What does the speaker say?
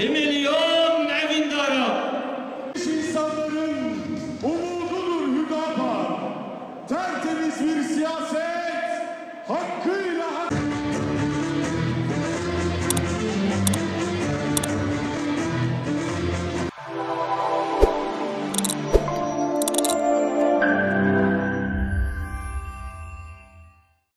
Bir milyon evinde ara. İnsanların umududur Hüdapar. Tertemiz bir siyaset.